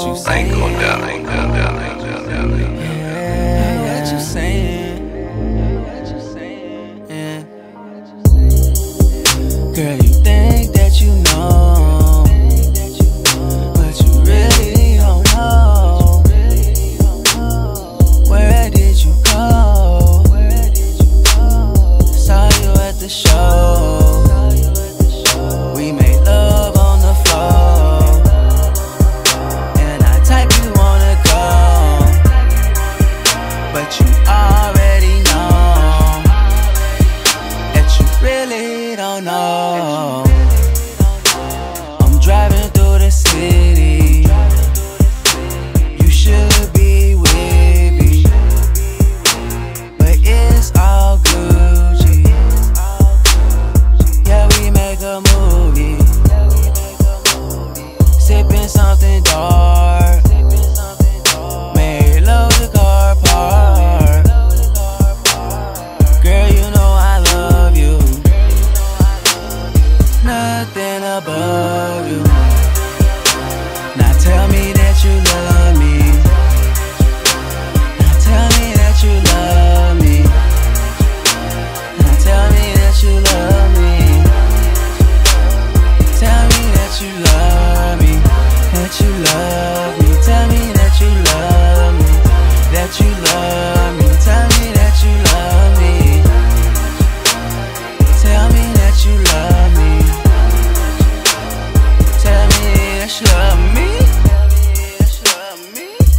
You going down, ain't going down,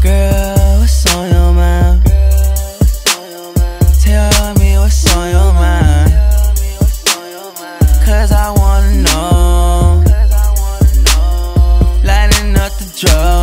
Girl, what's on your mind? Tell me what's on your mind. Cause I wanna know. Lighting up the drug.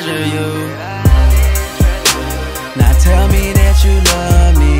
treasure you. Now tell me that you love me.